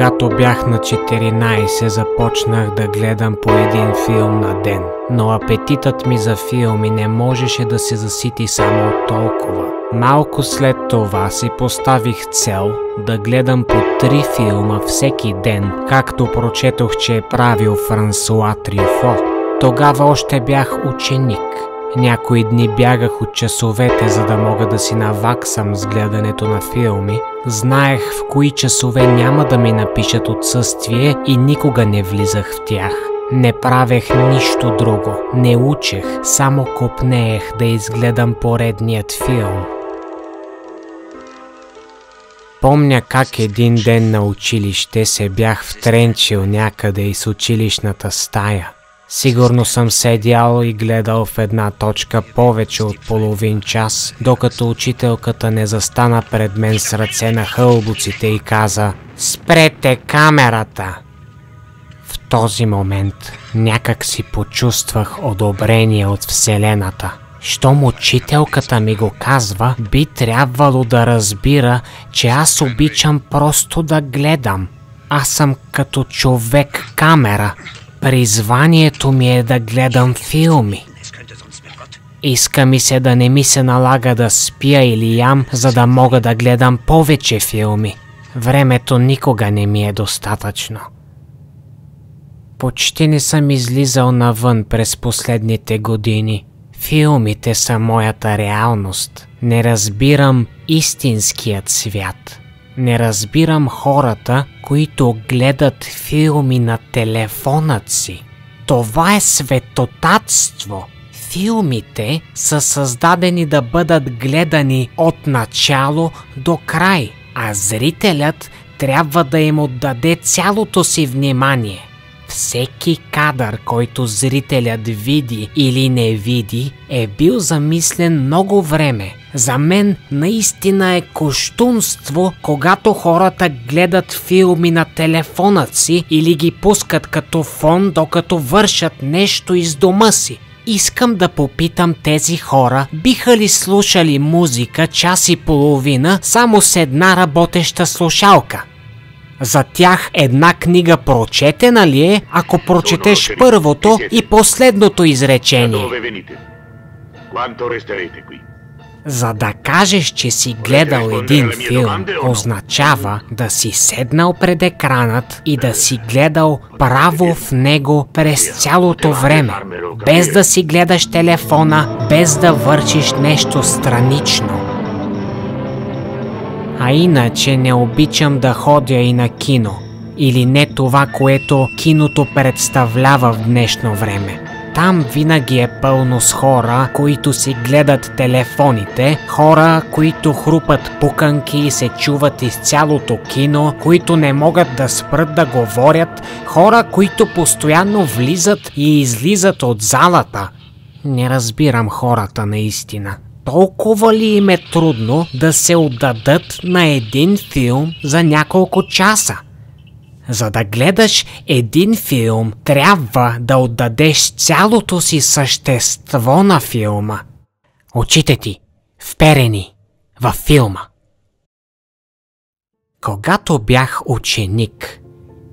Когато бях на 14, започнах да гледам по един филм на ден. Но апетитът ми за филми не можеше да се засити само толкова. Малко след това си поставих цел да гледам по три филма всеки ден, както прочетох, че е правил Франсуа Трюфо. Тогава още бях ученик. Някои дни бягах от часовете, за да мога да си наваксам с гледането на филми. Знаех в кои часове няма да ми напишат отсъствие и никога не влизах в тях. Не правех нищо друго, не учех, само копнеех да изгледам поредният филм. Помня как един ден на училище се бях втренчил някъде из училищната стая. Сигурно съм седял и гледал в една точка повече от половин час, докато учителката не застана пред мен с ръце на хълбуците и каза «Спрете камерата!» В този момент някак си почувствах одобрение от Вселената. Щом учителката ми го казва, би трябвало да разбира, че аз обичам просто да гледам. Аз съм като човек камера. Призванието ми е да гледам филми. Иска ми се да не ми се налага да спя или ям, за да мога да гледам повече филми. Времето никога не ми е достатъчно. Почти не съм излизал навън през последните години. Филмите са моята реалност. Не разбирам истинският свят. Не разбирам хората, които гледат филми на телефонът си. Това е светотатство. Филмите са създадени да бъдат гледани от начало до край, а зрителят трябва да им отдаде цялото си внимание. Всеки кадър, който зрителят види или не види, е бил замислен много време. За мен наистина е коштунство, когато хората гледат филми на телефона си или ги пускат като фон, докато вършат нещо из дома си. Искам да попитам тези хора, биха ли слушали музика час и половина само с една работеща слушалка? За тях една книга прочетена ли е, ако прочетеш първото и последното изречение? За да кажеш, че си гледал един филм, означава да си седнал пред екранът и да си гледал право в него през цялото време, без да си гледаш телефона, без да вършиш нещо странично. А иначе не обичам да ходя и на кино. Или не това, което киното представлява в днешно време. Там винаги е пълно с хора, които си гледат телефоните, хора, които хрупат пуканки и се чуват из цялото кино, които не могат да спрат да говорят, хора, които постоянно влизат и излизат от залата. Не разбирам хората наистина толкова ли им е трудно да се отдадат на един филм за няколко часа? За да гледаш един филм, трябва да отдадеш цялото си същество на филма. Очите ти, вперени във филма. Когато бях ученик,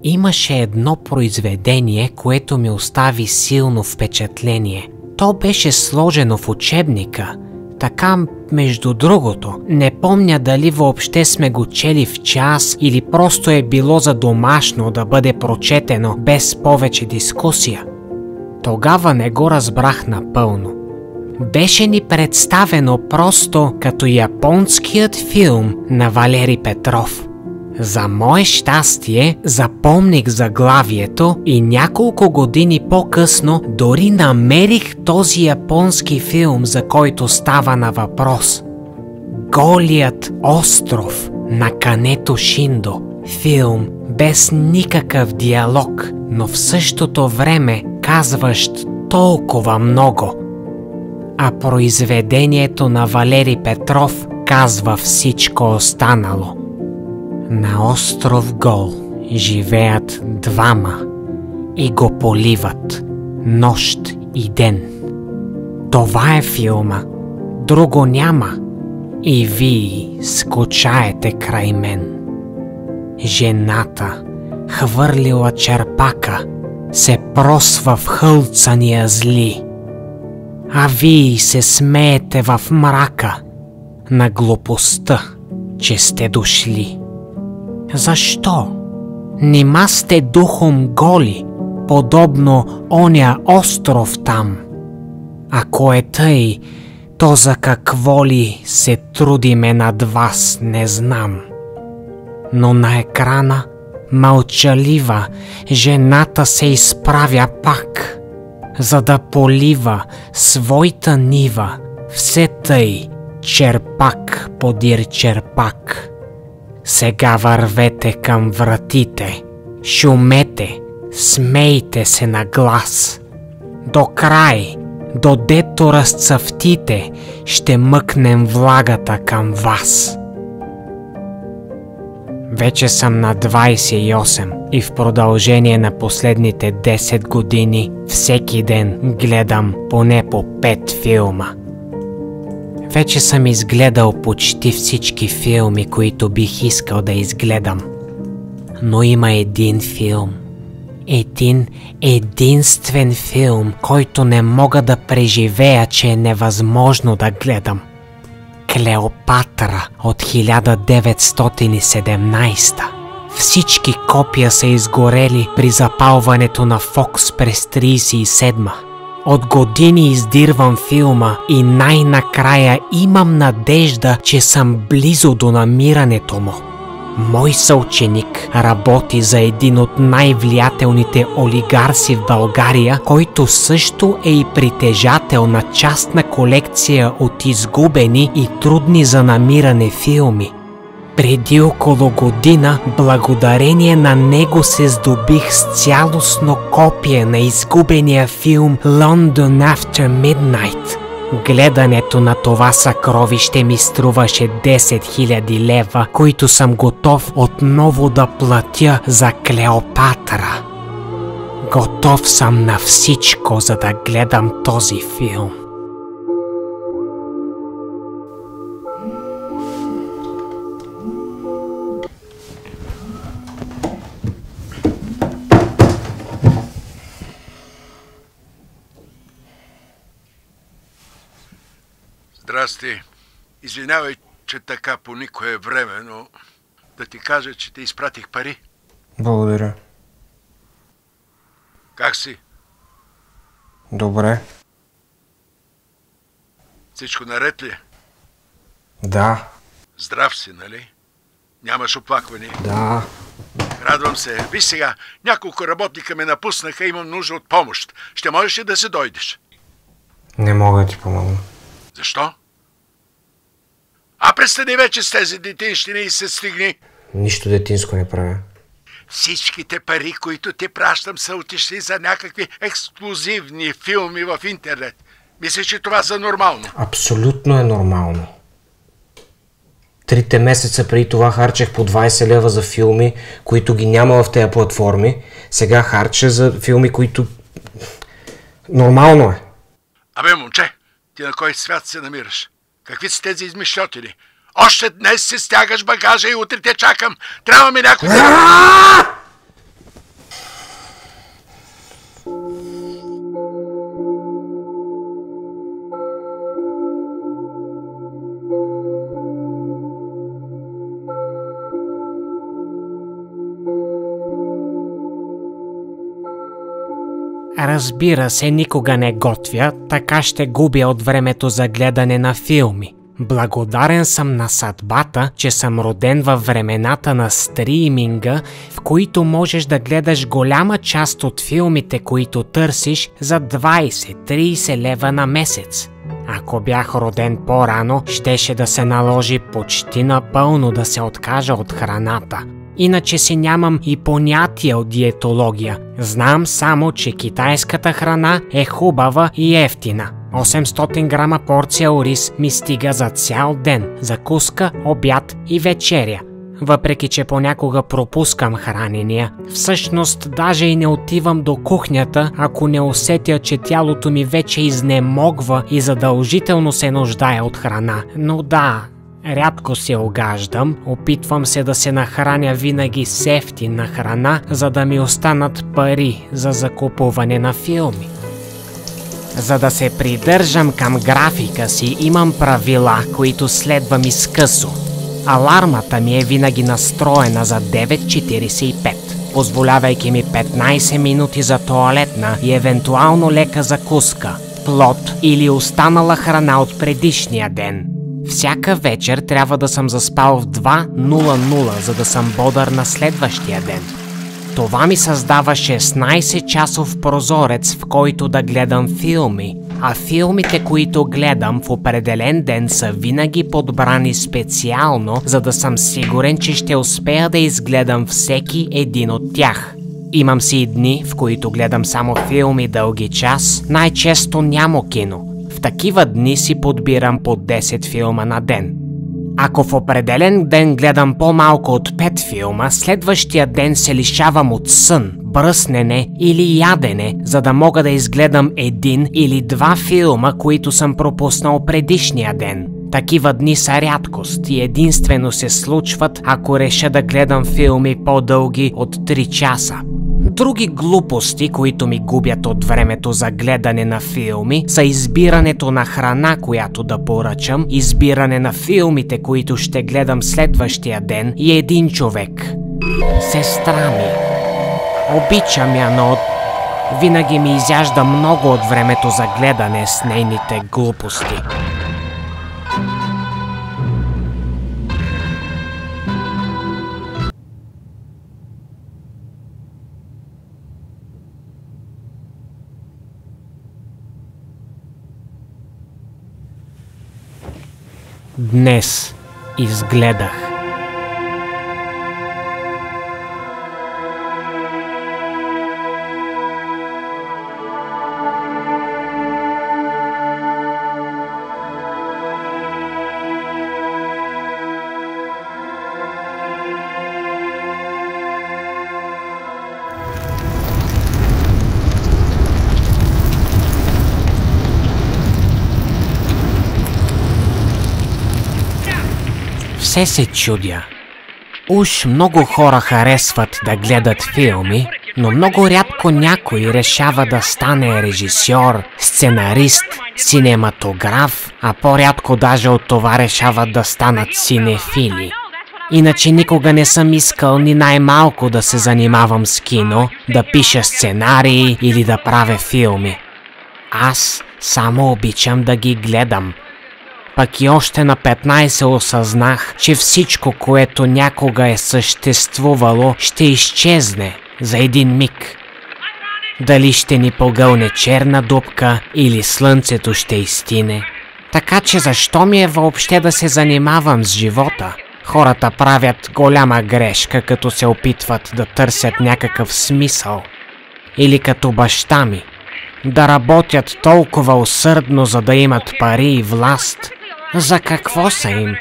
имаше едно произведение, което ми остави силно впечатление. То беше сложено в учебника – така, между другото, не помня дали въобще сме го чели в час или просто е било за домашно да бъде прочетено без повече дискусия. Тогава не го разбрах напълно. Беше ни представено просто като японският филм на Валери Петров – за мое щастие запомних заглавието и няколко години по-късно дори намерих този японски филм, за който става на въпрос. Голият остров на Кането Шиндо. Филм без никакъв диалог, но в същото време казващ толкова много. А произведението на Валери Петров казва всичко останало – на остров Гол живеят двама и го поливат нощ и ден. Това е филма, друго няма и вие скучаете край мен. Жената хвърлила черпака, се просва в хълцания зли. А вие се смеете в мрака на глупостта, че сте дошли. Защо? Нима сте духом голи, подобно оня остров там. Ако е тъй, то за какво ли се трудиме над вас, не знам. Но на екрана, мълчалива, жената се изправя пак, за да полива своята нива, все тъй, черпак подир черпак. Сега вървете към вратите, шумете, смейте се на глас. До край, додето разцъфтите, ще мъкнем влагата към вас. Вече съм на 28 и в продължение на последните 10 години всеки ден гледам поне по 5 филма. Вече съм изгледал почти всички филми, които бих искал да изгледам. Но има един филм – един единствен филм, който не мога да преживея, че е невъзможно да гледам. Клеопатра от 1917. Всички копия са изгорели при запалването на Фокс през 37 От години издирвам филма и най-накрая имам надежда, че съм близо до намирането му. Мой съученик работи за един от най-влиятелните олигарси в България, който също е и притежател на частна колекция от изгубени и трудни за намиране филми. Преди около година, благодарение на него се здобих с цялостно копие на изгубения филм London After Midnight – Гледането на това съкровище ми струваше 10 000 лева, които съм готов отново да платя за Клеопатра. Готов съм на всичко, за да гледам този филм. Извинявай, че така по никое време, но да ти кажа, че те изпратих пари. Благодаря. Как си? Добре. Всичко наред ли? е? Да. Здрав си, нали? Нямаш оплакване. Да. Радвам се. Виж сега, няколко работника ме напуснаха и имам нужда от помощ. Ще можеш ли да се дойдеш? Не мога да ти помогна. Защо? А престани вече с тези детинщини и се стигни. Нищо детинско не правя. Всичките пари, които ти пращам, са отишли за някакви ексклюзивни филми в интернет. Мислиш, че това за нормално? Абсолютно е нормално. Трите месеца преди това харчех по 20 лева за филми, които ги няма в тези платформи. Сега харча за филми, които... Нормално е. Абе, момче, ти на кой свят се намираш? Какви са тези измишлетини? Още днес си стягаш багажа и утре те чакам. Трябва ми някой Разбира се, никога не готвя, така ще губя от времето за гледане на филми. Благодарен съм на съдбата, че съм роден във времената на стриминга, в които можеш да гледаш голяма част от филмите, които търсиш за 20-30 лева на месец. Ако бях роден по-рано, щеше да се наложи почти напълно да се откажа от храната. Иначе си нямам и понятие от диетология. Знам само, че китайската храна е хубава и ефтина. 800 грама порция ориз ми стига за цял ден, закуска, обяд и вечеря. Въпреки, че понякога пропускам хранения, всъщност даже и не отивам до кухнята, ако не усетя, че тялото ми вече изнемогва и задължително се нуждае от храна. Но да, Рядко се огаждам, опитвам се да се нахраня винаги с ефтина храна, за да ми останат пари за закупуване на филми. За да се придържам към графика си, имам правила, които следвам изкъсо. Алармата ми е винаги настроена за 9.45, позволявайки ми 15 минути за туалетна и евентуално лека закуска, плод или останала храна от предишния ден. Всяка вечер трябва да съм заспал в 2.00, за да съм бодър на следващия ден. Това ми създава 16-часов прозорец, в който да гледам филми, а филмите, които гледам в определен ден са винаги подбрани специално, за да съм сигурен, че ще успея да изгледам всеки един от тях. Имам си и дни, в които гледам само филми дълги час, най-често няма кино. В такива дни си подбирам по 10 филма на ден. Ако в определен ден гледам по-малко от 5 филма, следващия ден се лишавам от сън, бръснене или ядене, за да мога да изгледам един или два филма, които съм пропуснал предишния ден. Такива дни са рядкост и единствено се случват, ако реша да гледам филми по-дълги от 3 часа. Други глупости, които ми губят от времето за гледане на филми, са избирането на храна, която да поръчам, избиране на филмите, които ще гледам следващия ден и един човек. Сестра ми. Обичам я, но винаги ми изяжда много от времето за гледане с нейните глупости. Днес изгледах. Все се чудя. Уж много хора харесват да гледат филми, но много рядко някой решава да стане режисьор, сценарист, синематограф, а по-рядко даже от това решават да станат синефили. Иначе никога не съм искал ни най-малко да се занимавам с кино, да пиша сценарии или да правя филми. Аз само обичам да ги гледам – пък и още на 15 осъзнах, че всичко, което някога е съществувало, ще изчезне за един миг. Дали ще ни погълне черна дупка или слънцето ще изтине. Така че защо ми е въобще да се занимавам с живота? Хората правят голяма грешка, като се опитват да търсят някакъв смисъл. Или като баща ми. Да работят толкова усърдно, за да имат пари и власт, за какво са им?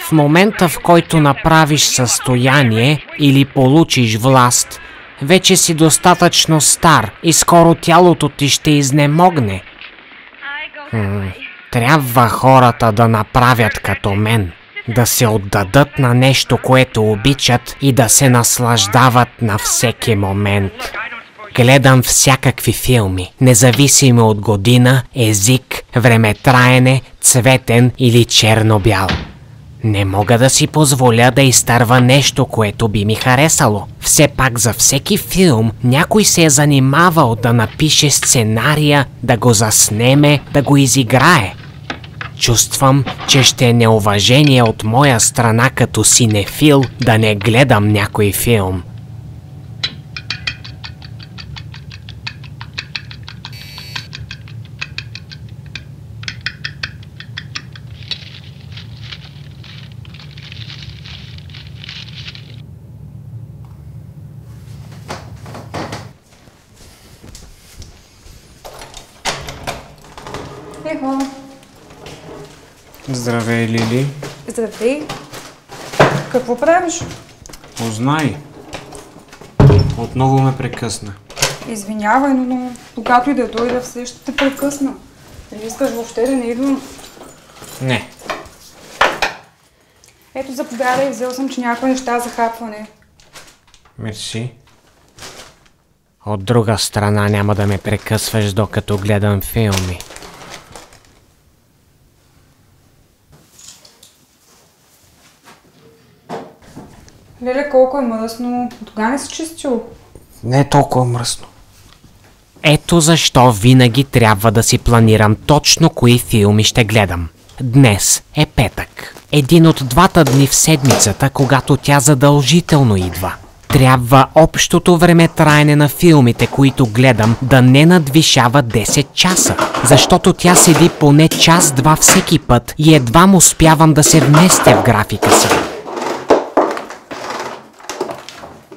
В момента, в който направиш състояние или получиш власт, вече си достатъчно стар и скоро тялото ти ще изнемогне. Хм, трябва хората да направят като мен, да се отдадат на нещо, което обичат и да се наслаждават на всеки момент. Гледам всякакви филми, независимо от година, език, времетраене, цветен или черно-бял. Не мога да си позволя да изтърва нещо, което би ми харесало. Все пак за всеки филм някой се е занимавал да напише сценария, да го заснеме, да го изиграе. Чувствам, че ще е неуважение от моя страна като синефил да не гледам някой филм. Ехо, Здравей, Лили. здравей. Какво правиш? Познай. Отново ме прекъсна. Извинявай, но когато и да дойда, все ще те прекъсна. Не искаш въобще да не идвам. Не. Ето заповядай, взел съм, че някои неща за хапване. Мерси. От друга страна няма да ме прекъсваш докато гледам филми. Леле, колко е мръсно. Тогава не си чистил. Не е толкова мръсно. Ето защо винаги трябва да си планирам точно кои филми ще гледам. Днес е петък. Един от двата дни в седмицата, когато тя задължително идва. Трябва общото време траене на филмите, които гледам, да не надвишава 10 часа. Защото тя седи поне час-два всеки път и едва му успявам да се вместя в графика си.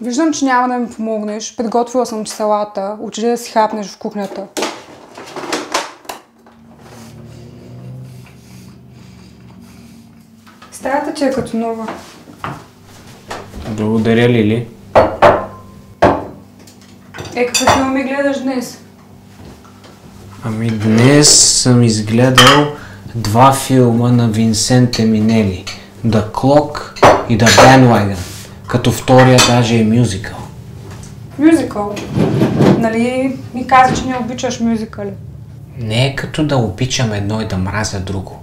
Виждам, че няма да ми помогнеш. Приготвила съм ти салата. Отиди да си хапнеш в кухнята. Стаята ти е като нова. Благодаря, Лили. Е, какви филми гледаш днес? Ами днес съм изгледал два филма на Винсент Еминели. The Clock и The Bandwagon. Като втория даже е мюзикъл. Мюзикъл. Нали ми каза, че не обичаш мюзикъли? Не е като да обичам едно и да мразя друго.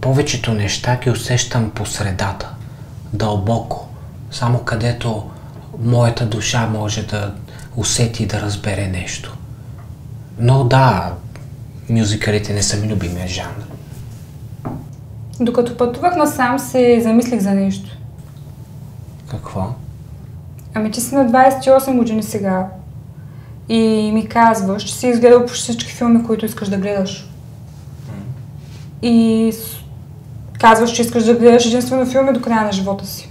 Повечето неща ги усещам по средата, дълбоко, само където моята душа може да усети и да разбере нещо. Но да, мюзикалите не са ми любимия жанр. Докато пътувах насам се замислих за нещо. Какво? Ами ти си на 28 години сега. И ми казваш, че си изгледал почти всички филми, които искаш да гледаш. И казваш, че искаш да гледаш единствено филми до края на живота си.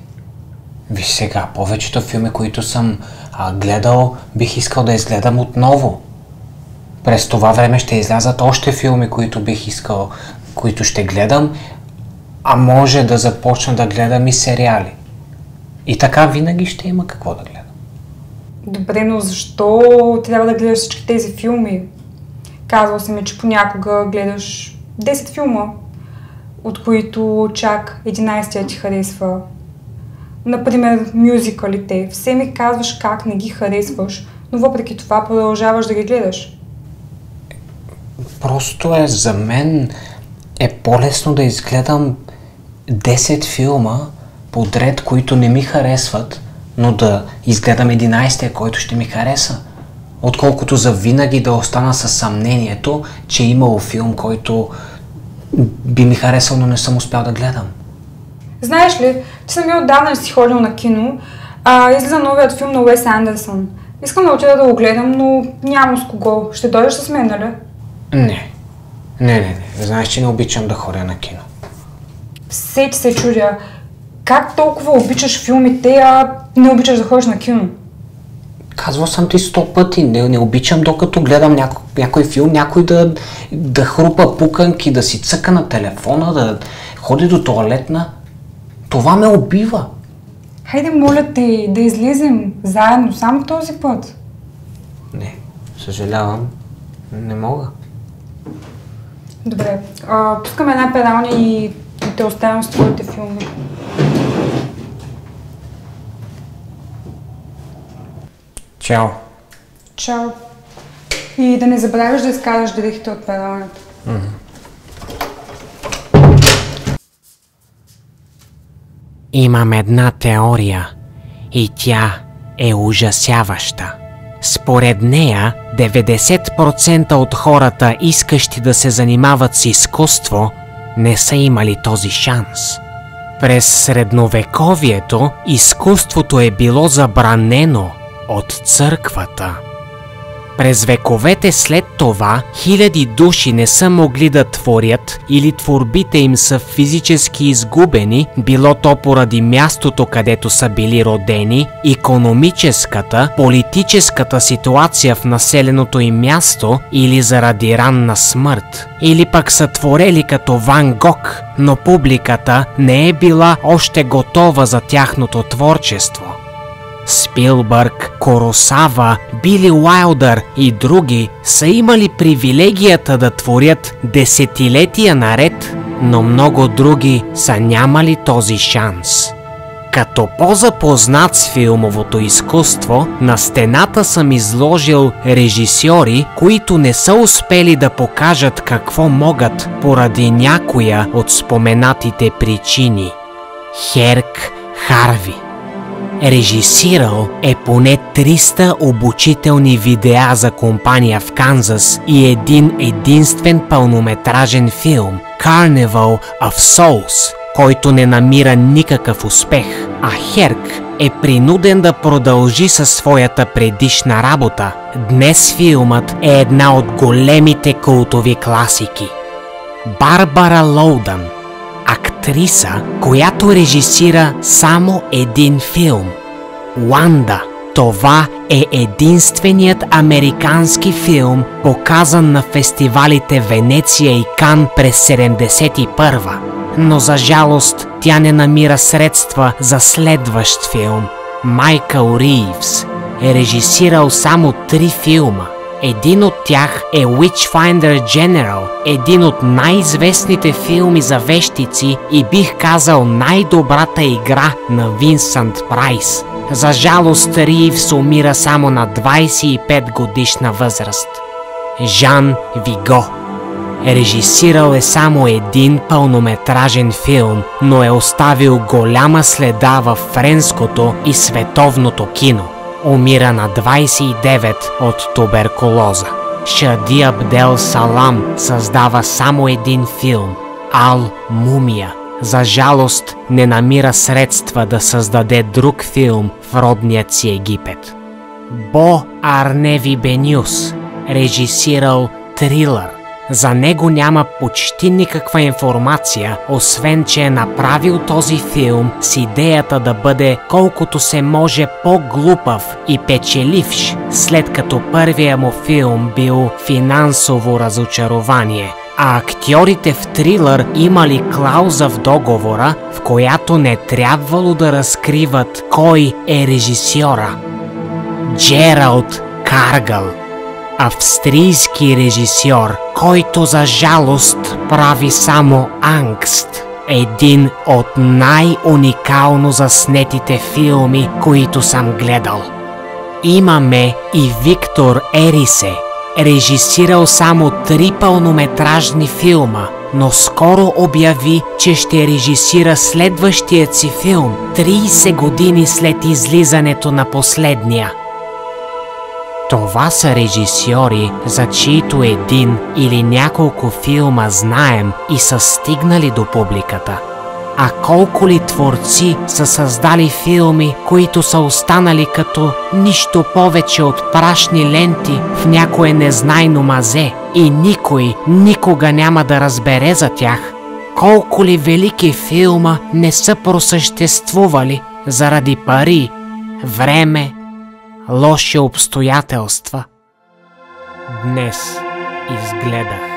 Виж сега, повечето филми, които съм а, гледал, бих искал да изгледам отново. През това време ще излязат още филми, които бих искал, които ще гледам, а може да започна да гледам и сериали. И така винаги ще има какво да гледам. Добре, но защо трябва да гледаш всички тези филми? Казвал си ми, че понякога гледаш 10 филма, от които чак 11 ти харесва. Например, мюзикалите. Все ми казваш как не ги харесваш, но въпреки това продължаваш да ги гледаш. Просто е за мен е по-лесно да изгледам 10 филма подред, които не ми харесват, но да изгледам 11-я, който ще ми хареса. Отколкото за винаги да остана със съмнението, че е имало филм, който би ми харесал, но не съм успял да гледам. Знаеш ли, съм и отдавна си ходил на кино, а, излиза новият филм на Уес Андерсън. Искам да отида да го гледам, но нямам с кого. Ще дойдеш с мен, нали? Не. Не, не, не. Знаеш, че не обичам да ходя на кино. Все ти се чудя. Как толкова обичаш филмите, а не обичаш да ходиш на кино? Казвал съм ти сто пъти, не, не обичам докато гледам няко, някой филм, някой да, да хрупа пуканки, да си цъка на телефона, да ходи до туалетна. Това ме убива. Хайде, моля те, да излезем заедно, само този път. Не, съжалявам, не мога. Добре, а, пускаме една педалня и, и те оставям с твоите филми. Чао. Чао. И да не забравяш да изкараш дрехите от педалнята. Имам една теория и тя е ужасяваща. Според нея, 90% от хората, искащи да се занимават с изкуство, не са имали този шанс. През средновековието изкуството е било забранено от църквата. През вековете след това хиляди души не са могли да творят или творбите им са физически изгубени, било то поради мястото, където са били родени, економическата, политическата ситуация в населеното им място или заради ранна смърт. Или пък са творели като Ван Гог, но публиката не е била още готова за тяхното творчество. Спилбърг, Коросава, Били Уайлдър и други са имали привилегията да творят десетилетия наред но много други са нямали този шанс. Като по-запознат с филмовото изкуство, на стената съм изложил режисьори, които не са успели да покажат какво могат поради някоя от споменатите причини. Херк Харви Режисирал е поне 300 обучителни видеа за компания в Канзас и един единствен пълнометражен филм Carnival of Souls, който не намира никакъв успех, а Херк е принуден да продължи със своята предишна работа. Днес филмът е една от големите култови класики. Барбара Лоудан – актриса, която режисира само един филм. Уанда. Това е единственият американски филм, показан на фестивалите Венеция и Кан през 71 но за жалост тя не намира средства за следващ филм. Майкъл Ривз е режисирал само три филма – един от тях е Witchfinder General, един от най-известните филми за вещици и бих казал най-добрата игра на Винсент Прайс. За жалост Ривс умира само на 25 годишна възраст. Жан Виго Режисирал е само един пълнометражен филм, но е оставил голяма следа в френското и световното кино – умира на 29 от туберкулоза. Шади Абдел Салам създава само един филм – Ал Мумия. За жалост не намира средства да създаде друг филм в родният си Египет. Бо Арневи Бенюс режисирал трилър за него няма почти никаква информация, освен че е направил този филм с идеята да бъде колкото се може по-глупав и печеливш, след като първия му филм бил финансово разочарование а актьорите в трилър имали клауза в договора, в която не трябвало да разкриват кой е режисьора. Джералд Каргъл австрийски режисьор, който за жалост прави само ангст. Един от най-уникално заснетите филми, които съм гледал. Имаме и Виктор Ерисе, режисирал само три пълнометражни филма, но скоро обяви, че ще режисира следващият си филм 30 години след излизането на последния – това са режисьори, за чието един или няколко филма знаем и са стигнали до публиката. А колко ли творци са създали филми, които са останали като нищо повече от прашни ленти в някое незнайно мазе и никой никога няма да разбере за тях. Колко ли велики филма не са просъществували заради пари, време лоши обстоятелства. Днес изгледах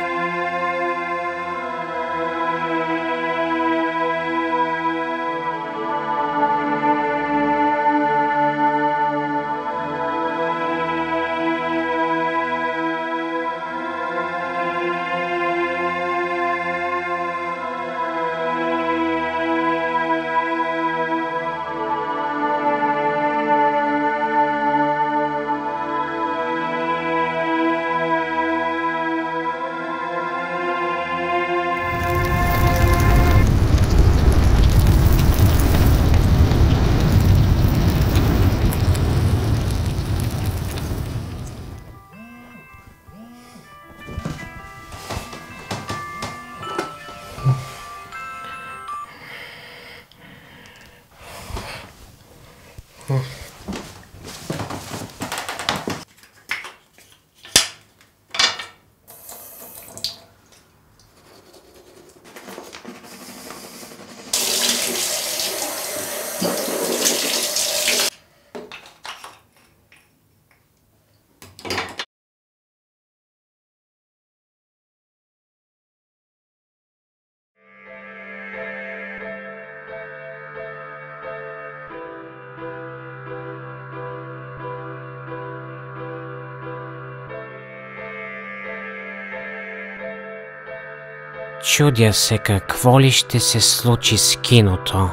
Чудя се какво ли ще се случи с киното,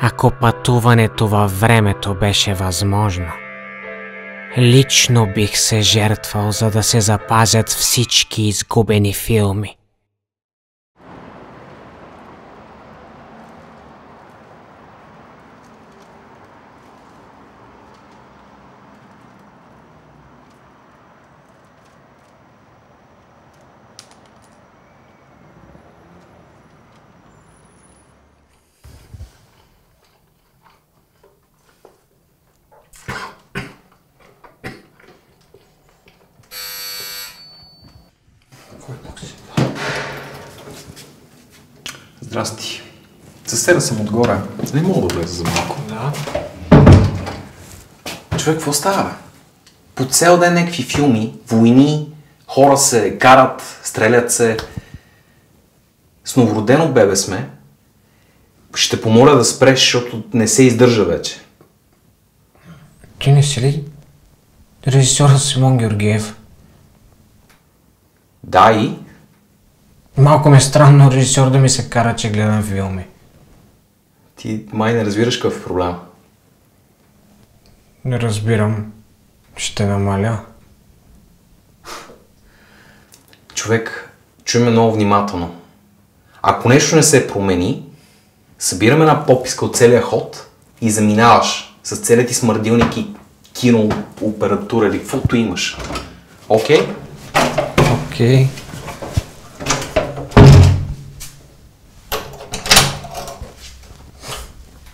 ако пътуването във времето беше възможно. Лично бих се жертвал, за да се запазят всички изгубени филми. Здрасти. Съседа съм отгоре. Не мога да влеза за малко. Да. Човек, какво става, бе? По цял ден някакви филми, войни, хора се карат, стрелят се. С новородено бебе сме. Ще помоля да спреш, защото не се издържа вече. Ти не си ли режисьора Симон Георгиев? Да и... Малко ми е странно режисьор да ми се кара, че гледам филми. Ти май не разбираш какъв е проблем. Не разбирам. Ще намаля. Човек, чуй ме много внимателно. Ако нещо не се промени, събираме една пописка от целия ход и заминаваш с целият ти смърдилник и киноопература или каквото имаш. Окей? Окей.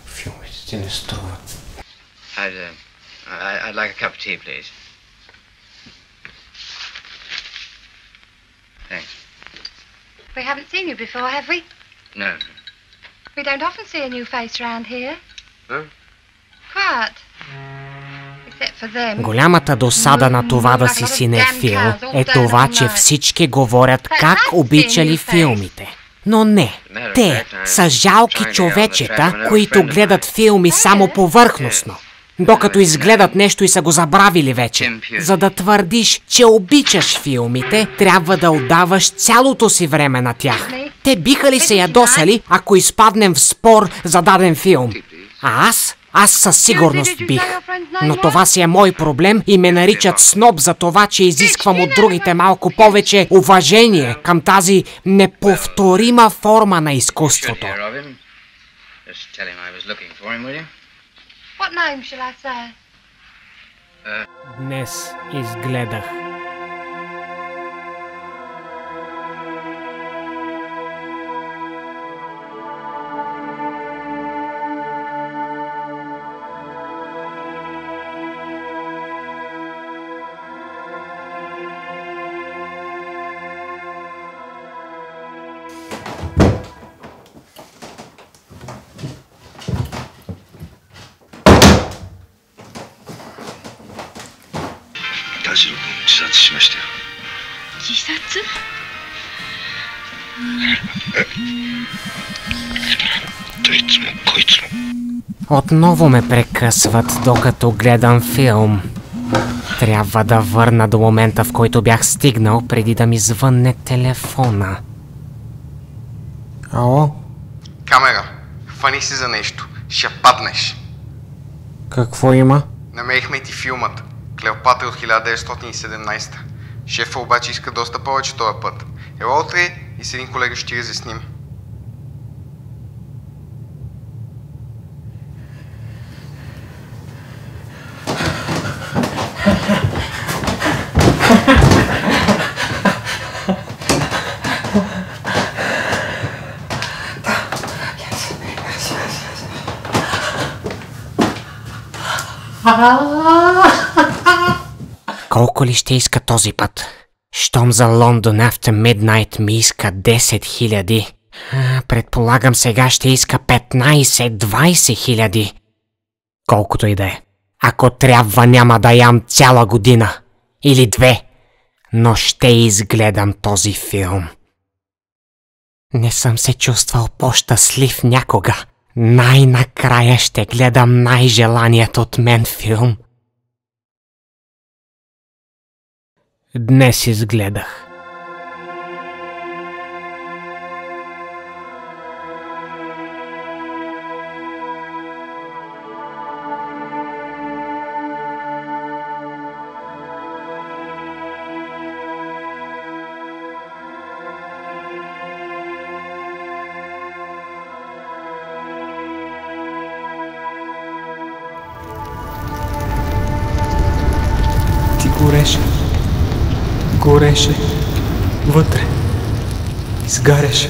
Филмите ти не струват. I'd, uh, I, I'd like a cup of tea, please. Thanks. We haven't seen you before, have we? No. We don't often see a new face round here. No? Quite. Except for them. Голямата досада на това да си синефил е това, че всички говорят как обичали филмите. Но не, те са жалки човечета, които гледат филми само повърхностно. Докато изгледат нещо и са го забравили вече. За да твърдиш, че обичаш филмите, трябва да отдаваш цялото си време на тях. Те биха ли се ядосали, ако изпаднем в спор за даден филм? А аз? Аз със сигурност бих. Но това си е мой проблем и ме наричат сноб за това, че изисквам от другите малко повече уважение към тази неповторима форма на изкуството. Just tell him I was looking for him, will you? What name shall I say? Днес изгледах. 田代君自殺しましたよ自殺どいつもこいつも Отново ме прекъсват, докато гледам филм. Трябва да върна до момента, в който бях стигнал, преди да ми звънне телефона. Ало? Камера, хвани се за нещо. Ще паднеш. Какво има? Намерихме ти филмът. Клеопатра от 1917. Шефа обаче иска доста повече този път. Ела утре и с един колега ще ти разясним. Колко ли ще иска този път? Щом за Лондон After Midnight ми иска 10 хиляди. Предполагам сега ще иска 15-20 хиляди. Колкото и да е. Ако трябва няма да ям цяла година. Или две. Но ще изгледам този филм. Не съм се чувствал по-щастлив някога. Най-накрая ще гледам най-желаният от мен филм. днес изгледах. гореше. Гореше. Вътре. Изгаряше.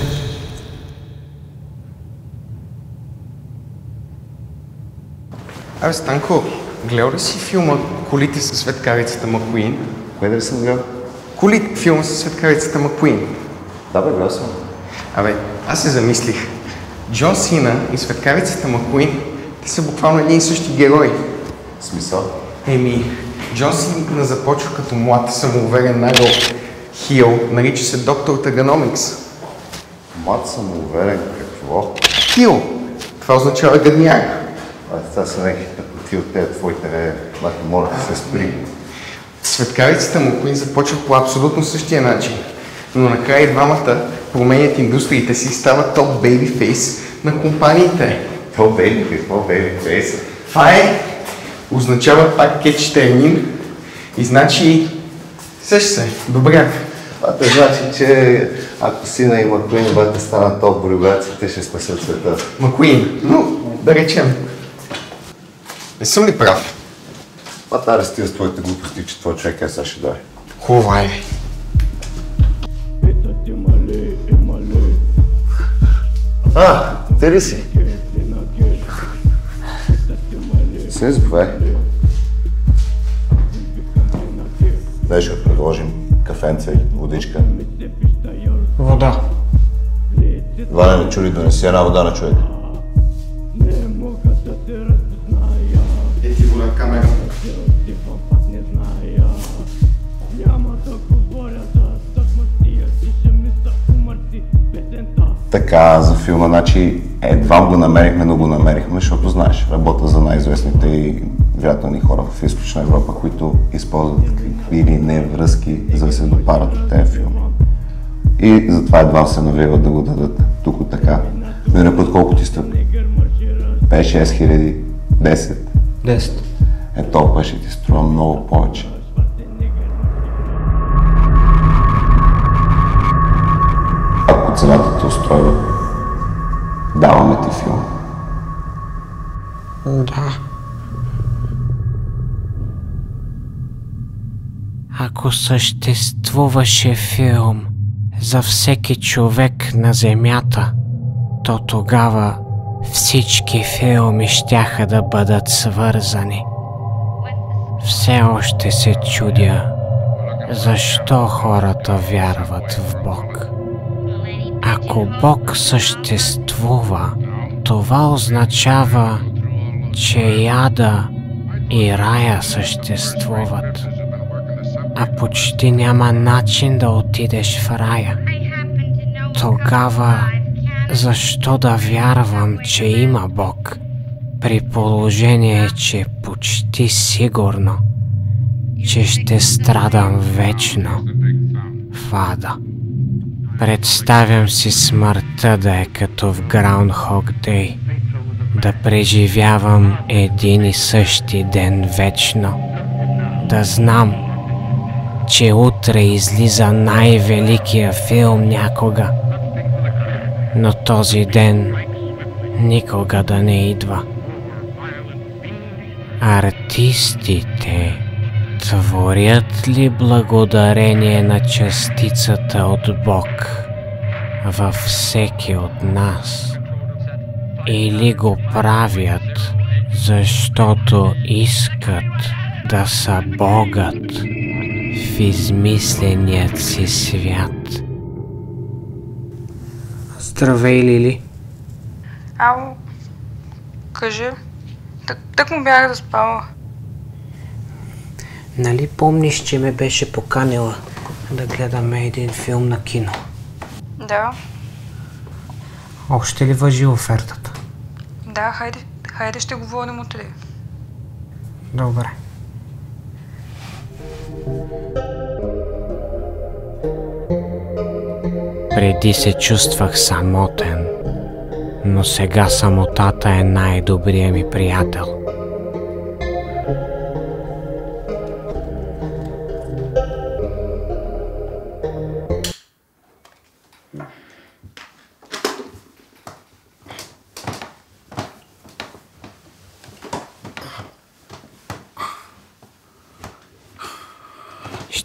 Абе, Станко, гледал ли си филма Колите със светкавицата Макуин? Кое да съм гледал? Коли, филма със светкавицата Макуин. Да, бе, гледал съм. Абе, аз се замислих. Джон Сина и светкавицата Макуин, те са буквално един и същи герой. В смисъл? Еми, Джон Сина започва като млад, самоуверен нагъл хил, нарича се доктор Тагономикс. Млад съм уверен какво? Хил! Това означава гадняк. Аз това са някакви ти от тези твоите не, мати, моля да се спри. Светкавицата му Куин започва по абсолютно същия начин, но накрая и двамата променят индустриите си и стават топ бейби фейс на компаниите. То бейби, какво бейби фейса? Това е, означава пак кетч термин и значи, сеща се, добряк. А те значи, че ако сина и Макуин бъдете станат топ боригаци, те ще спасят света. Макуин, но да речем. Не съм ли прав? А тази стига с твоите глупости, че твой човек е сега ще дойде. Хубаво е. А, ти ли си? Се заповядай. Дай ще предложим кафенце водичка. Вода. Ваня ми чули донеси една вода на човек. Е ти воля камера. Така, за филма, значи едва го намерихме, но го намерихме, защото знаеш, работя за най-известните и влиятелни хора в Източна Европа, които използват какви ли не връзки, за да се допарат от тези филми. И затова едва се навиват да го дадат тук така. Мина път колко ти струва? 5-6 хиляди? 10? 10. Е, толкова ще ти струва много повече. Ако цената те устройва, даваме ти филм. Да. Ако съществуваше филм за всеки човек на Земята, то тогава всички филми щяха да бъдат свързани. Все още се чудя, защо хората вярват в Бог. Ако Бог съществува, това означава, че яда и рая съществуват. А почти няма начин да отидеш в рая. Тогава защо да вярвам, че има Бог, при положение, че почти сигурно, че ще страдам вечно в ада. Представям си смъртта да е като в Groundhog Day, да преживявам един и същи ден вечно, да знам, че утре излиза най-великия филм някога, но този ден никога да не идва. Артистите творят ли благодарение на частицата от Бог във всеки от нас? Или го правят, защото искат да са Богът в измисленият си свят? Здравей, Лили. Ало, кажи. Так, так му бях заспала. Нали помниш, че ме беше поканила да гледаме един филм на кино? Да, Още ли въжи офертата? да, хайде, хайде ще говорим утре. Добре. Преди се чувствах самотен, но сега самотата е най-добрият ми приятел.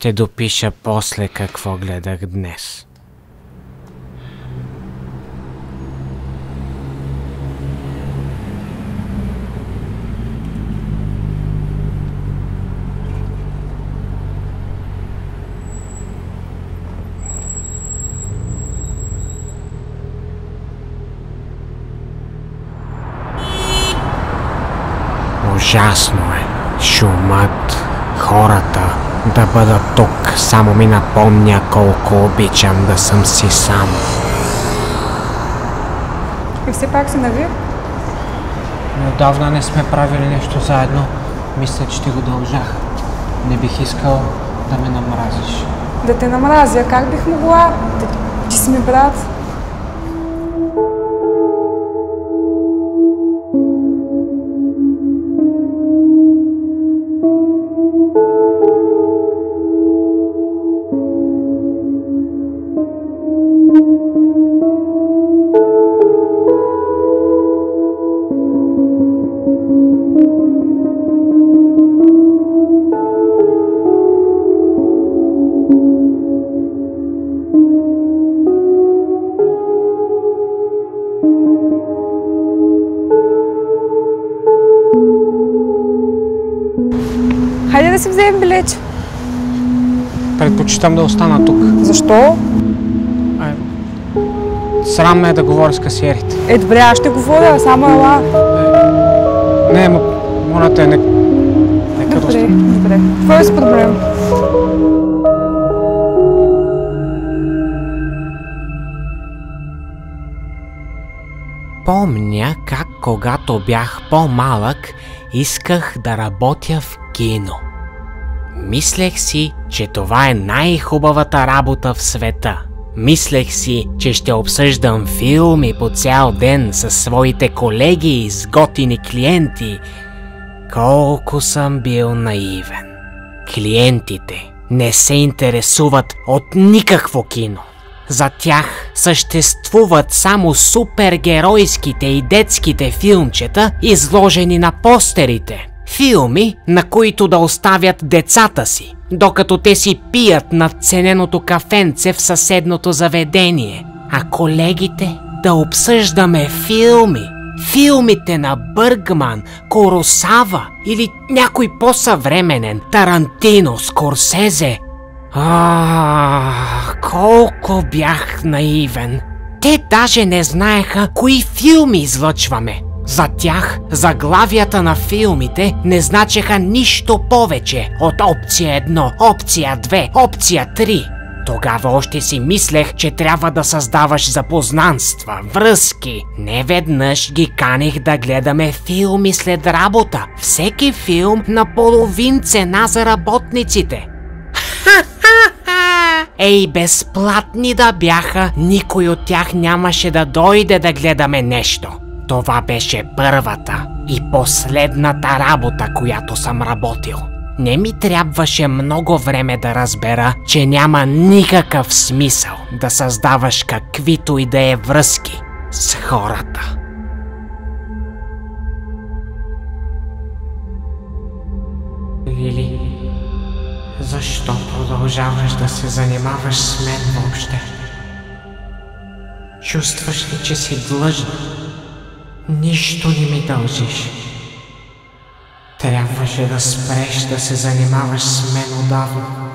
Ще допиша после какво гледах днес. Ужасно е. Шумът, хората, да бъда тук, само ми напомня колко обичам да съм си сам. И все пак си навир. Отдавна не сме правили нещо заедно. Мисля, че ти го дължах. Не бих искал да ме намразиш. Да те намразя, как бих могла? Да, ти си ми брат. Предпочитам да остана тук. Защо? Срам ме е да говоря с касиерите. Е, добре, аз ще говоря, само ела. Не, м- моля те, не... Нека да Добре, добре. Твой си проблем. Помня как когато бях по-малък, исках да работя в кино. Мислех си, че това е най-хубавата работа в света. Мислех си, че ще обсъждам филми по цял ден със своите колеги и с готини клиенти. Колко съм бил наивен. Клиентите не се интересуват от никакво кино. За тях съществуват само супергеройските и детските филмчета, изложени на постерите. Филми, на които да оставят децата си, докато те си пият над цененото кафенце в съседното заведение. А колегите да обсъждаме филми. Филмите на Бъргман, Коросава или някой по-съвременен, Тарантино, Скорсезе, а, колко бях наивен. Те даже не знаеха кои филми излъчваме. За тях заглавията на филмите не значеха нищо повече от опция 1, опция 2, опция 3. Тогава още си мислех, че трябва да създаваш запознанства, връзки. Не веднъж ги каних да гледаме филми след работа. Всеки филм на половин цена за работниците. Ей, безплатни да бяха, никой от тях нямаше да дойде да гледаме нещо. Това беше първата и последната работа, която съм работил. Не ми трябваше много време да разбера, че няма никакъв смисъл да създаваш каквито и да е връзки с хората. Лили, защо продължаваш да се занимаваш с мен въобще? Чувстваш ли, че си длъжна? Нищо не ми дължиш. Трябваше да спреш да се занимаваш с мен отдавна.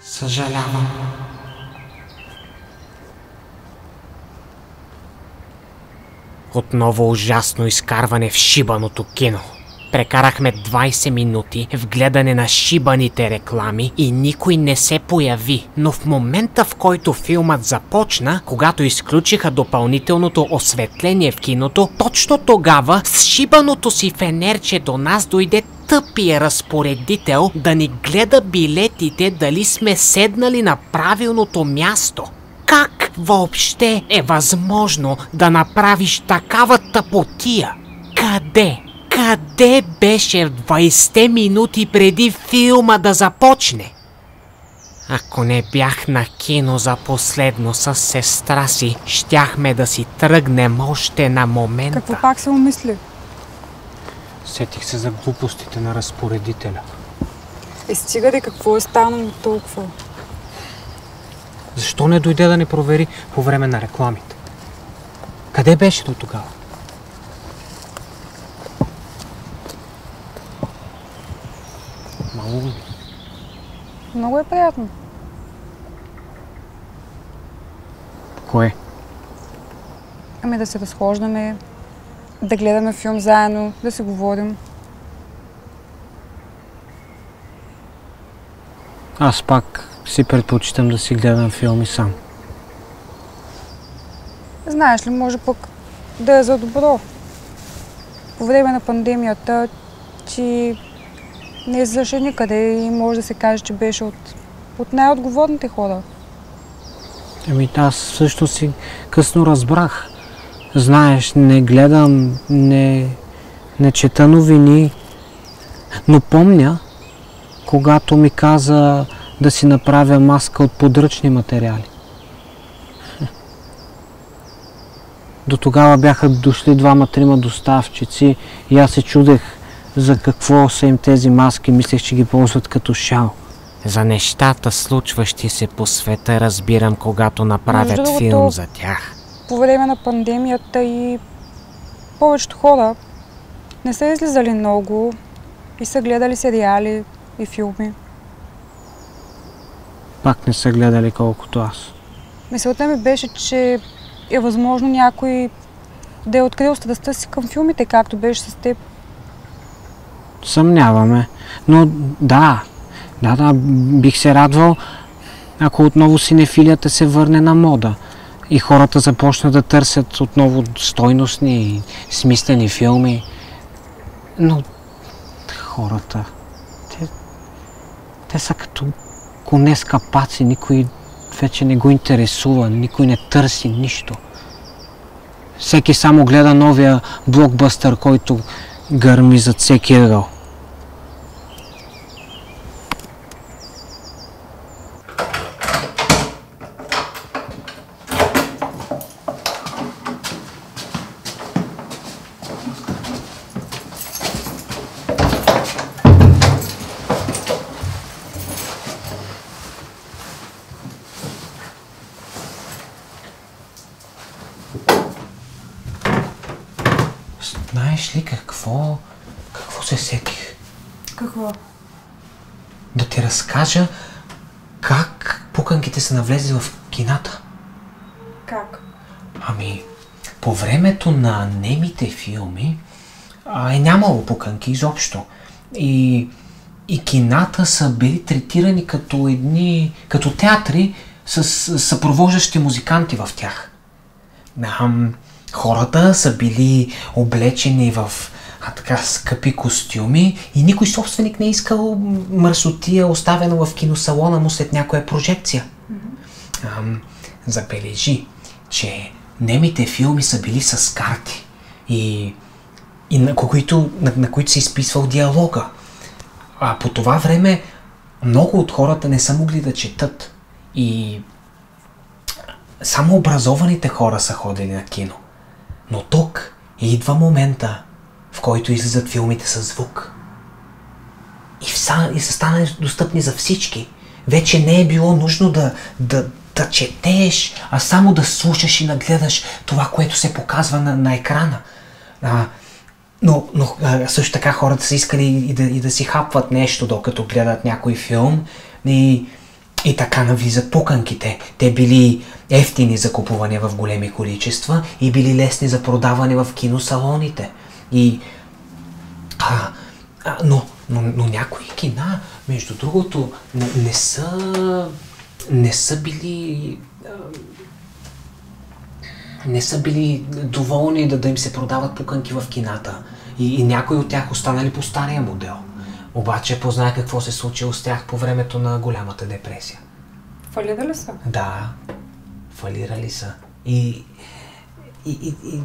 Съжалявам. Отново ужасно изкарване в шибаното кино. Прекарахме 20 минути в гледане на шибаните реклами и никой не се появи. Но в момента в който филмът започна, когато изключиха допълнителното осветление в киното, точно тогава с шибаното си фенерче до нас дойде тъпия разпоредител да ни гледа билетите дали сме седнали на правилното място. Как въобще е възможно да направиш такава тъпотия? Къде? Къде беше в 20 минути преди филма да започне? Ако не бях на кино за последно с сестра си, щяхме да си тръгнем още на момента. Какво пак се умисли? Сетих се за глупостите на разпоредителя. Е, стига де какво е станало толкова? Защо не дойде да ни провери по време на рекламите? Къде беше до тогава? Много е приятно. Кое? Ами да се разхождаме, да гледаме филм заедно, да си говорим. Аз пак си предпочитам да си гледам филми сам. Знаеш ли, може пък да е за добро. По време на пандемията ти не излъжи никъде и може да се каже, че беше от, от най-отговорните хора. Еми аз също си късно разбрах. Знаеш, не гледам, не, не чета новини, но помня, когато ми каза да си направя маска от подръчни материали. До тогава бяха дошли двама-трима доставчици и аз се чудех за какво са им тези маски. Мислех, че ги ползват като шал. За нещата, случващи се по света, разбирам, когато направят Между другото- филм за тях. По време на пандемията и повечето хора не са излизали много и са гледали сериали и филми. Пак не са гледали колкото аз. Мисълта ми беше, че е възможно някой да е открил страстта си към филмите, както беше с теб. Съмняваме. Но да, да, да, бих се радвал, ако отново синефилията се върне на мода и хората започнат да търсят отново стойностни и смислени филми. Но хората, те, те са като коне с капаци, никой вече не го интересува, никой не търси нищо. Всеки само гледа новия блокбъстър, който гърми зад всеки ъгъл. Знаеш ли какво, какво се сетих? Какво? Разкажа как пуканките са навлезли в кината. Как? Ами, по времето на немите филми а, е нямало пуканки изобщо. И, и кината са били третирани като едни, като театри с съпровождащи музиканти в тях. Ам, хората са били облечени в а, така скъпи костюми и никой собственик не е искал мърсотия, оставена в киносалона му след някоя прожекция. Ам, забележи, че немите филми са били с карти и, и на, които, на, на които се изписвал диалога. А по това време много от хората не са могли да четат и само образованите хора са ходили на кино. Но тук идва момента, в който излизат филмите с звук. И, вса, и са станали достъпни за всички. Вече не е било нужно да, да, да четеш, а само да слушаш и нагледаш това, което се показва на, на екрана. А, но, но а, също така хората са искали и да, и да си хапват нещо, докато гледат някой филм. И, и така навлизат пуканките. Те били ефтини за купуване в големи количества и били лесни за продаване в киносалоните. И а, а, но, но, но някои кина, между другото, не, не са не са били не са били доволни да, да им се продават пуканки в кината. И, и някои от тях останали по стария модел. Обаче познай какво се случило с тях по времето на голямата депресия. Фалирали са? Да, фалирали са. И, и, и, и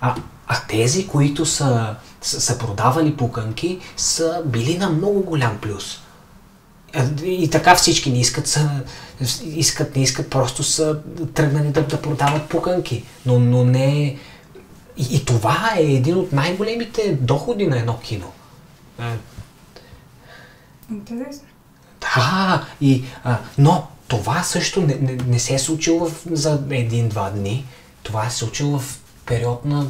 а, а тези, които са, са, са продавали пуканки, са били на много голям плюс. И така всички не искат, са, искат, не искат, просто са тръгнали да, да продават пуканки. Но, но не... И, и това е един от най-големите доходи на едно кино. Е, Интересно. Да, и, а, но това също не, не, не се е случило в, за един-два дни. Това се е случило в период на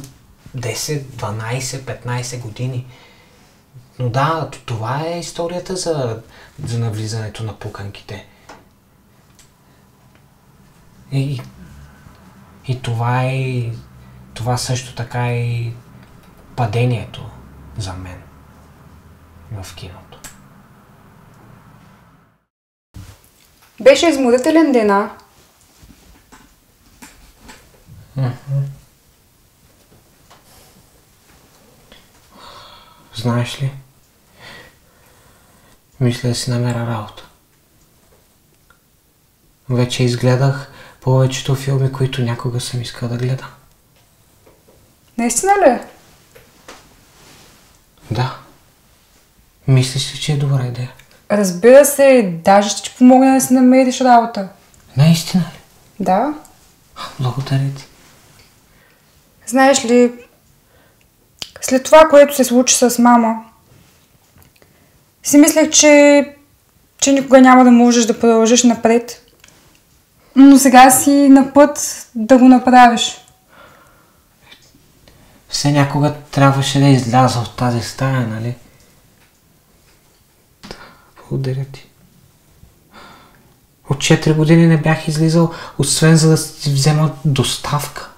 10, 12, 15 години. Но да, това е историята за, за навлизането на пуканките. И, и това е това също така е и падението за мен в киното. Беше изморителен дена. Знаеш ли? Мисля да си намеря работа. Вече изгледах повечето филми, които някога съм искал да гледам. Наистина ли? Да. Мислиш ли, че е добра идея? Разбира се, даже ще ти помогна да си намериш работа. Наистина ли? Да. Благодаря ти. Знаеш ли, след това, което се случи с мама, си мислех, че, че никога няма да можеш да продължиш напред. Но сега си на път да го направиш. Все някога трябваше да изляза от тази стая, нали? Да, Благодаря ти. От 4 години не бях излизал, освен за да си взема доставка.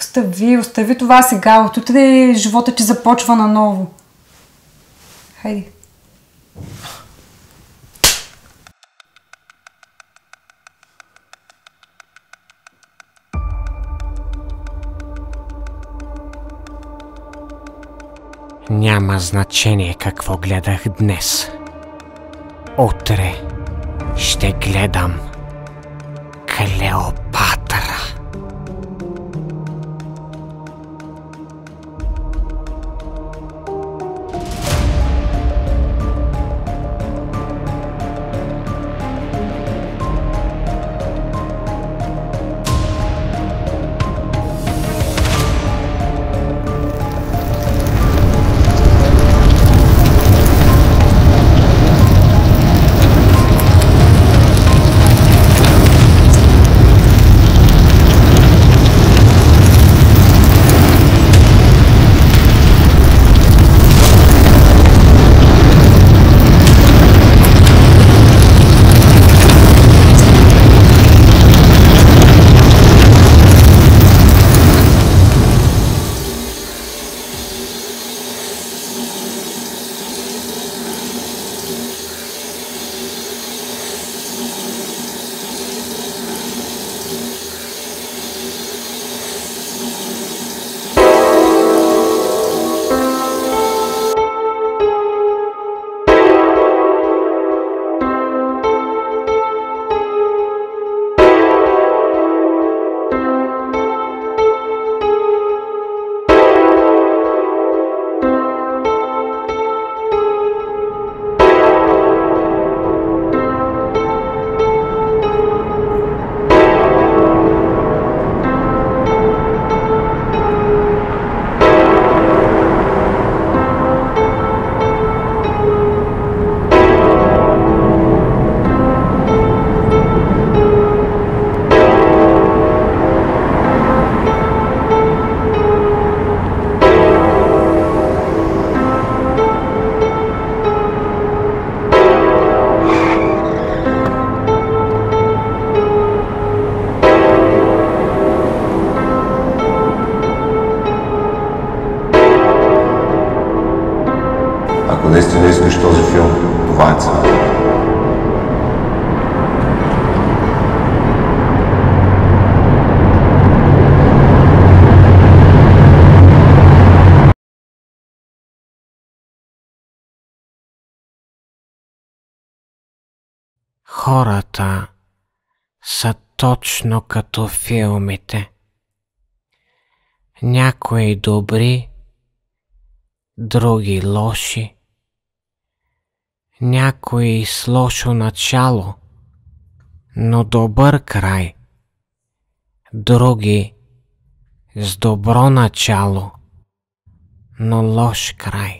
Остави, остави това сега. От утре живота ти започва наново. Хайде. Няма значение какво гледах днес. Утре ще гледам Клеопатра. Точно като филмите. Някои добри, други лоши. Някои с лошо начало, но добър край. Други с добро начало, но лош край.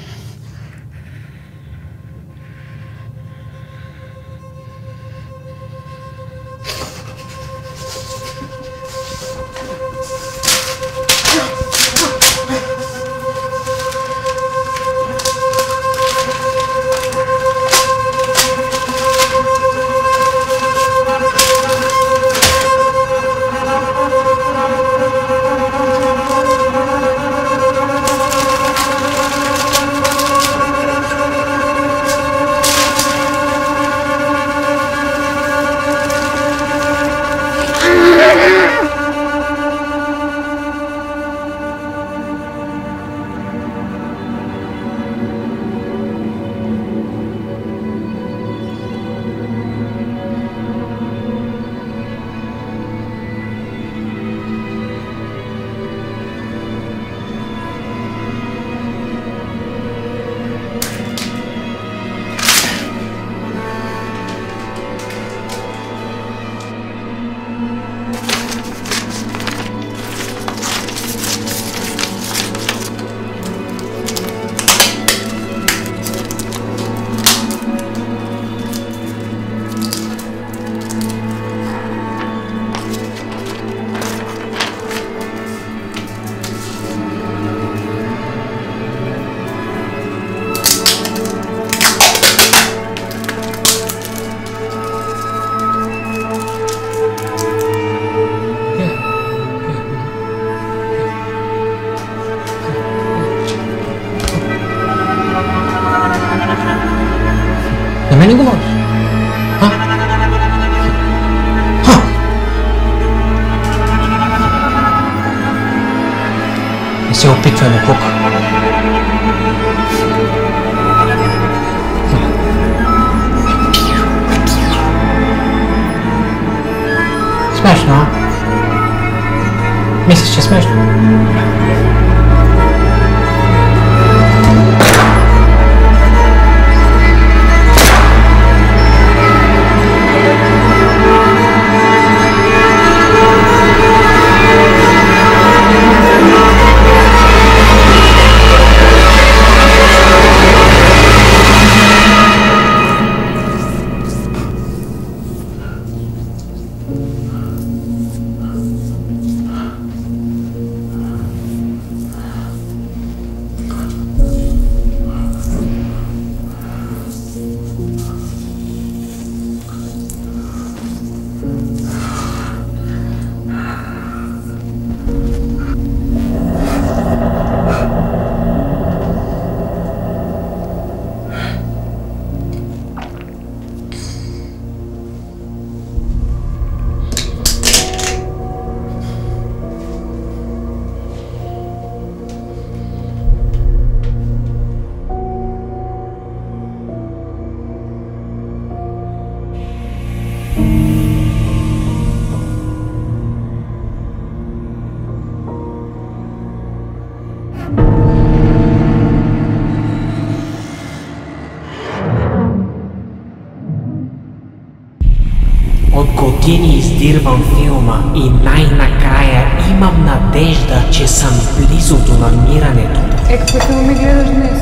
От години издирвам филма и най-накрая имам надежда, че съм близо до намирането. Е, какво филм ми гледаш днес?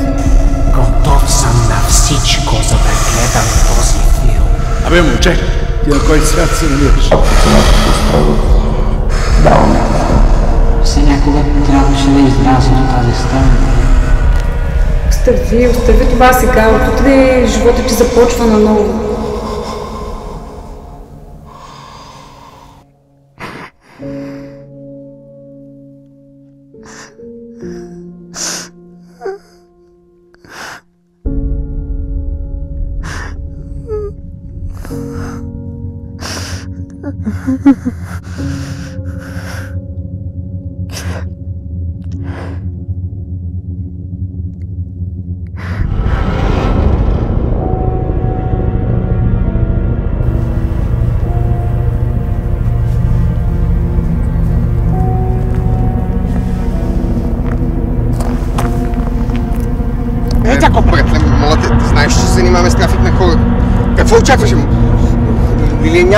Готов съм на всичко, за да гледам този филм. Абе, момче, ти на кой свят се намираш? Все някога трябваше да изляза до тази страна. Остави, остави това сега. От утре живота ти започва наново.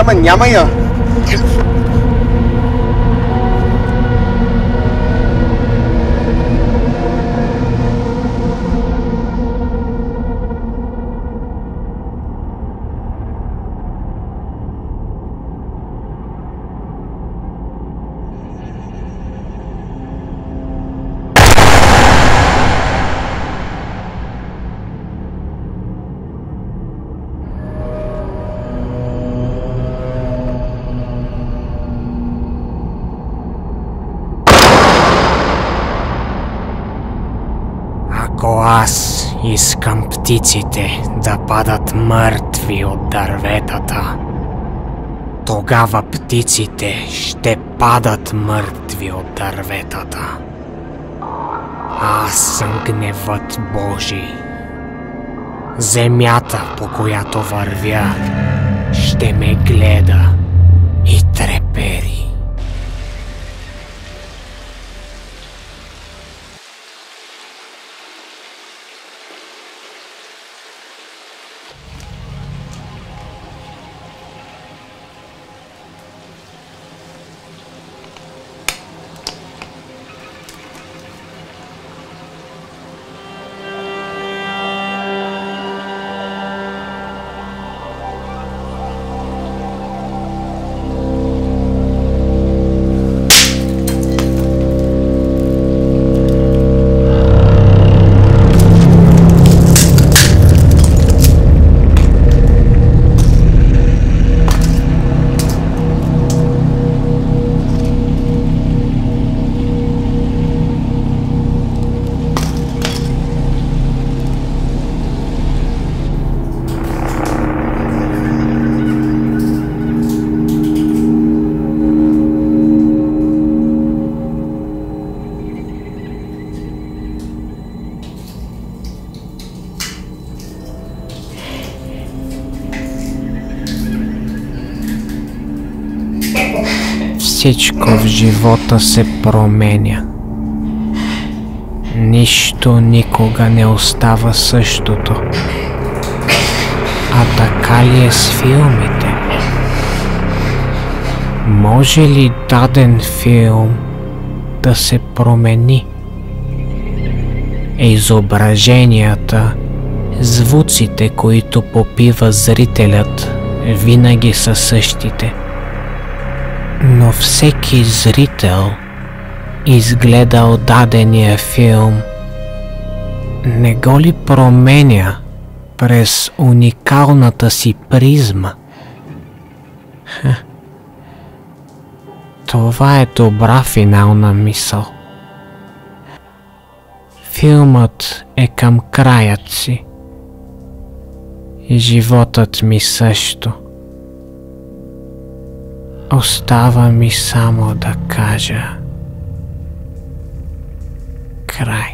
Лилия няма, няма Ако аз искам птиците да падат мъртви от дърветата, тогава птиците ще падат мъртви от дърветата. Аз съм гневът Божий. Земята, по която вървя, ще ме гледа и трепери. Всичко в живота се променя. Нищо никога не остава същото. А така ли е с филмите? Може ли даден филм да се промени? Изображенията, звуците, които попива зрителят, винаги са същите – но всеки зрител, изгледал дадения филм, не го ли променя през уникалната си призма? Ха. Това е добра финална мисъл. Филмът е към краят си. Животът ми също. Остава ми само да кажа край.